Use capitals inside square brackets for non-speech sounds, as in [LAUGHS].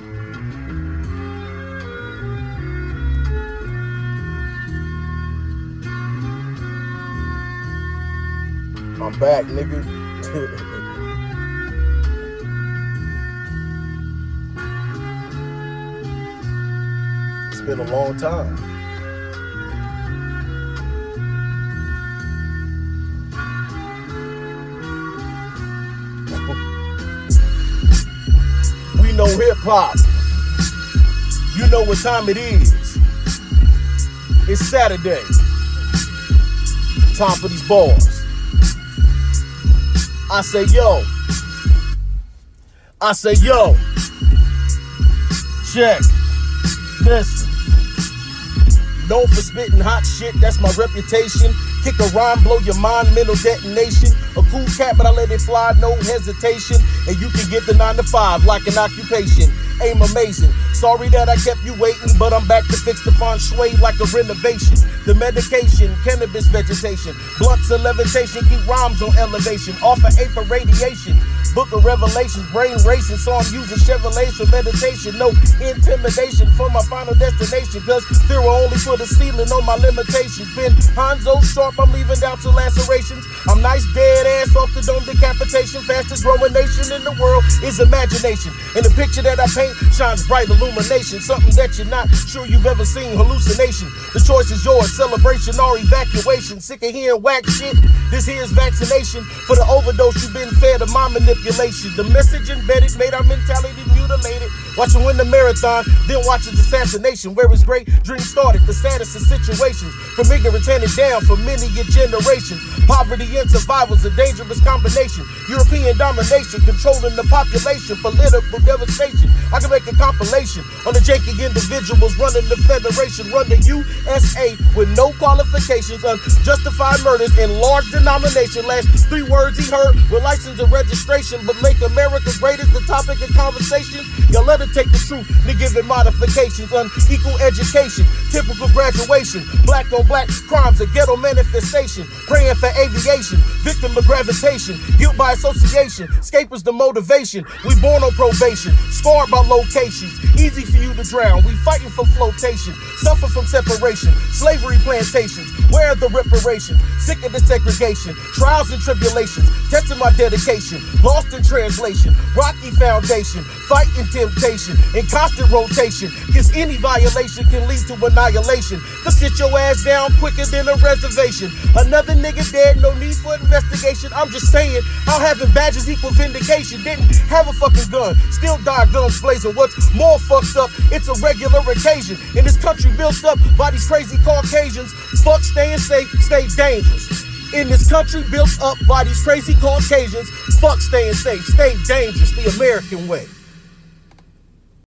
I'm back, nigga. [LAUGHS] it's been a long time. We know hip hop. You know what time it is. It's Saturday. Time for these bars. I say, yo. I say, yo. Check. Listen. Known for spitting hot shit, that's my reputation. Kick a rhyme, blow your mind, mental detonation. A cool cat, but I let it fly, no hesitation. And you can get the nine to five like an occupation. Aim amazing. Sorry that I kept you waiting, but I'm back to fix the feng shui like a renovation. The medication, cannabis vegetation, blunts of levitation, keep rhymes on elevation. Offer A for radiation. Book of Revelations, brain racing, so I'm using Chevrolets for meditation. No intimidation for my final destination, cause fear will only put a ceiling on my limitations. Been Hanzo sharp, I'm leaving down to lacerations. I'm nice, dead ass off the dome decapitation. Fastest growing nation in the world is imagination. And the picture that I paint shines bright illumination. Something that you're not sure you've ever seen, hallucination. The choice is yours, celebration or evacuation. Sick of hearing whack shit. This here's vaccination for the overdose you've been fed of my manipulation. The message embedded made our mentality mutilated. Watching win the marathon, then watch his assassination. Where his great dream started, the saddest of situations. From ignorance handed down for many a generation. Poverty and survival's a dangerous combination. European domination, controlling the population, political devastation. I can make a compilation on the janky individuals running the federation, run the USA with no qualifications, unjustified murders in large denomination. Last three words he heard with license and registration, but make America great is the topic of conversation. Y'all let it take the truth, to give it modifications, unequal education, typical graduation, black on black crimes, a ghetto manifestation, praying for aviation, victim of gravitation, guilt by association, escape is the motivation. We born on probation, scarred by locations, easy for you to drown. We fighting for flotation, suffer from separation, slavery plantations. Where are the reparations? Sick of the segregation, trials and tribulations, testing my dedication, lost in translation, rocky foundation, fighting temptation, in constant rotation. Cause any violation can lead to annihilation. Cause sit your ass down quicker than a reservation. Another nigga dead, no need for investigation. I'm just saying, how having badges equal vindication. Didn't have a fucking gun, still die guns blazing. What's more fucked up, it's a regular occasion. In this country built up by these crazy Caucasians. Fuck staying safe, stay dangerous. In this country built up by these crazy Caucasians, fuck staying safe, stay dangerous the American way.